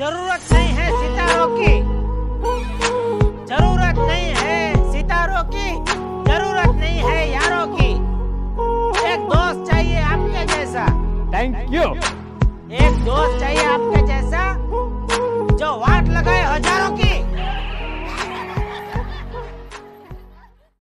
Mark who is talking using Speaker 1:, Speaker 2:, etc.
Speaker 1: ज़रूरत नहीं है सितारों की। ज़रूरत नहीं है सितारों की। ज़रूरत नहीं है यारों की। एक दोस्त चाहिए आपके जैसा।
Speaker 2: थैंक यू
Speaker 1: एक दोस्त चाहिए आपके जैसा। जो वाट लगाए हज़ारों की।